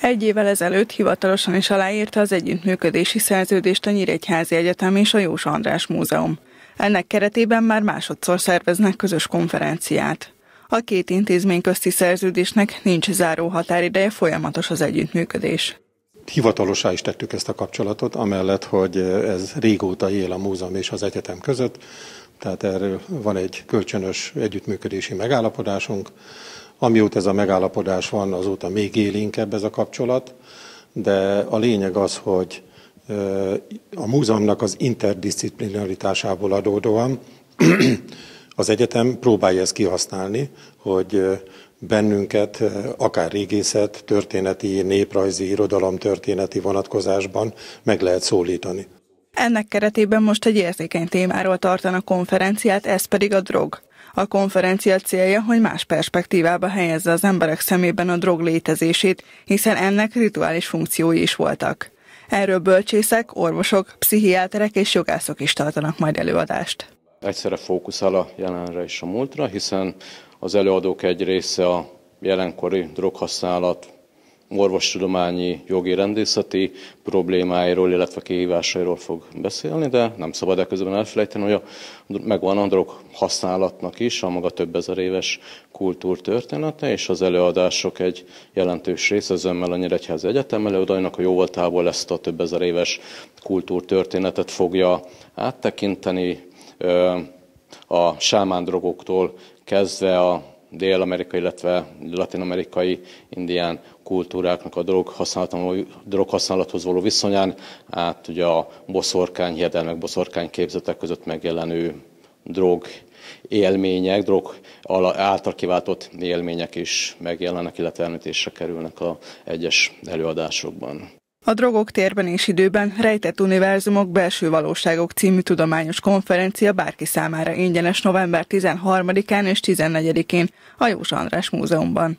Egy évvel ezelőtt hivatalosan is aláírta az együttműködési szerződést a Nyíregyházi Egyetem és a Jós András Múzeum. Ennek keretében már másodszor szerveznek közös konferenciát. A két intézmény közti szerződésnek nincs záró határideje, folyamatos az együttműködés. Hivatalosá is tettük ezt a kapcsolatot, amellett, hogy ez régóta él a múzeum és az egyetem között, tehát erről van egy kölcsönös együttműködési megállapodásunk. Amióta ez a megállapodás van, azóta még élénkebb ez a kapcsolat, de a lényeg az, hogy a múzeumnak az interdisziplinaritásával adódóan az egyetem próbálja ezt kihasználni, hogy bennünket akár régészet, történeti, néprajzi, irodalom történeti vonatkozásban meg lehet szólítani. Ennek keretében most egy érzékeny témáról tartanak konferenciát, ez pedig a drog. A konferencia célja, hogy más perspektívába helyezze az emberek szemében a drog létezését, hiszen ennek rituális funkciói is voltak. Erről bölcsészek, orvosok, pszichiáterek és jogászok is tartanak majd előadást. Egyszerre fókuszál a jelenre és a múltra, hiszen az előadók egy része a jelenkori droghasználat, orvostudományi, jogi, rendészeti problémáiról, illetve kihívásairól fog beszélni, de nem szabad e közben elfelejteni, hogy a, megvan a drog használatnak is a maga több ezer éves kultúrtörténete, és az előadások egy jelentős része, zömmel a Nyíregyházi Egyetem előadóinak a jóvoltából ezt a több ezer éves kultúrtörténetet fogja áttekinteni, a sámándrogoktól kezdve a dél-amerikai, illetve latin-amerikai indián kultúráknak a droghasználathoz való viszonyán, át ugye a boszorkány hiedelmek, boszorkány képzetek között megjelenő drog élmények, drog által kiváltott élmények is megjelennek, illetve említésre kerülnek a egyes előadásokban. A Drogok térben és időben Rejtett Univerzumok Belső Valóságok című tudományos konferencia bárki számára ingyenes november 13-án és 14-én a Jós András Múzeumban.